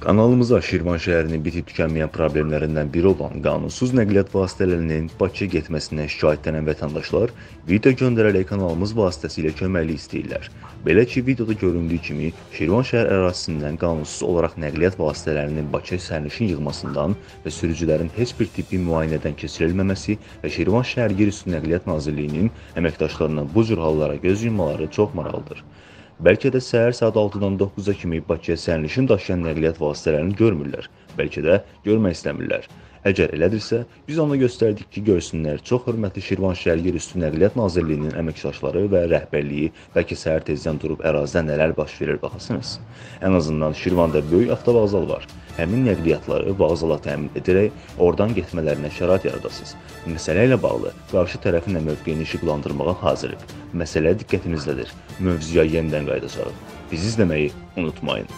Kanalımıza Şirvan şəhərinin bitib tükənməyən problemlərindən biri olan qanunsuz nəqliyyat vasitələrinin Bakıya getməsindən şikayətlənən vətəndaşlar video göndərərək kanalımız vasitəsilə köməklik istəyirlər. Belə ki, videoda göründüyü kimi Şirvan şəhər ərazisindən qanunsuz olaraq nəqliyyat vasitələrinin Bakıya sərnişin yığmasından və sürücülərin heç bir tibbi müayinədən keçirilməməsi və Şirvan şəhər Yerüstü Nəqliyyat Nazirliyinin əməkdaşlarının bu cür hallara göz yummaları çox maraqlıdır. Bəlkə də səhər saat 6-dan 9-a kimi Bakıya sərnişin daşıyan nəqliyyat vasitələrini görmürlər. Bəlkə də görmək istəmirlər. Əgər elədirsə, biz ona göstərdik ki, görsünlər. Çox hörmətli Şirvan şəhər Yerüstü Nəqliyyat Nazirliyinin əməkdaşları və rəhbərliyi bəlkə səhər tezdən durub ərazidə nələr baş verir baxasınız. Ən azından Şirvanda böyük avtovağzal var. Həmin nəqliyyatları vağzala təmin edərək oradan getmələrinə şərait yaradasınız. Məsələ ilə bağlı qarşı tərəfin də mövqeyini işıqlandırmağa hazırıq. Məsələ diqqətimizdədir. Mövzuya yenidən qayıdacağıq. Bizi izləməyi unutmayın.